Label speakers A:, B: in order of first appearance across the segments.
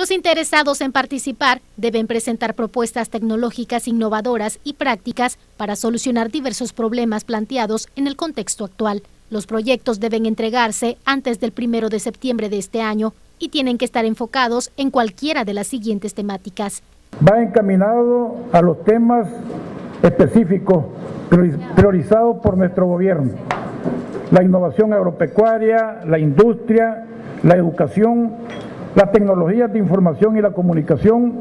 A: Los interesados en participar deben presentar propuestas tecnológicas innovadoras y prácticas para solucionar diversos problemas planteados en el contexto actual. Los proyectos deben entregarse antes del primero de septiembre de este año y tienen que estar enfocados en cualquiera de las siguientes temáticas.
B: Va encaminado a los temas específicos priorizados por nuestro gobierno. La innovación agropecuaria, la industria, la educación, las tecnologías de información y la comunicación,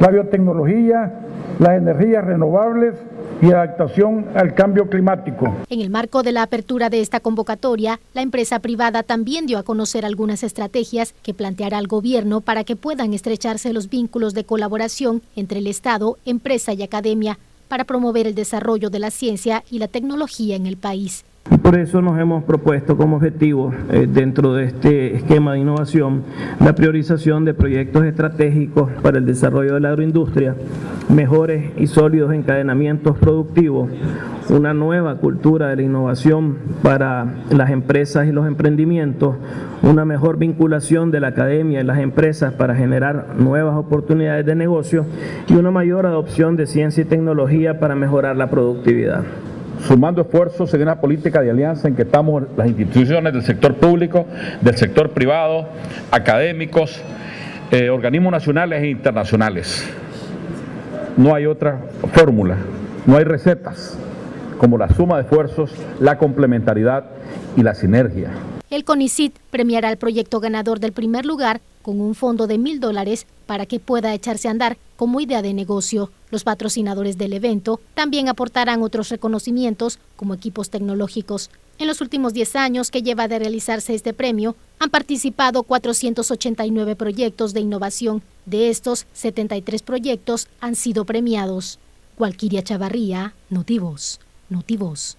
B: la biotecnología, las energías renovables y adaptación al cambio climático.
A: En el marco de la apertura de esta convocatoria, la empresa privada también dio a conocer algunas estrategias que planteará el gobierno para que puedan estrecharse los vínculos de colaboración entre el Estado, empresa y academia para promover el desarrollo de la ciencia y la tecnología en el país.
C: Por eso nos hemos propuesto como objetivo eh, dentro de este esquema de innovación la priorización de proyectos estratégicos para el desarrollo de la agroindustria, mejores y sólidos encadenamientos productivos, una nueva cultura de la innovación para las empresas y los emprendimientos, una mejor vinculación de la academia y las empresas para generar nuevas oportunidades de negocio y una mayor adopción de ciencia y tecnología para mejorar la productividad
D: sumando esfuerzos en una política de alianza en que estamos las instituciones del sector público, del sector privado, académicos, eh, organismos nacionales e internacionales. No hay otra fórmula, no hay recetas como la suma de esfuerzos, la complementariedad y la sinergia.
A: El CONICIT premiará al proyecto ganador del primer lugar con un fondo de mil dólares para que pueda echarse a andar como idea de negocio. Los patrocinadores del evento también aportarán otros reconocimientos como equipos tecnológicos. En los últimos 10 años que lleva de realizarse este premio, han participado 489 proyectos de innovación. De estos, 73 proyectos han sido premiados. Cualquiria Chavarría, Notivos, Notivos.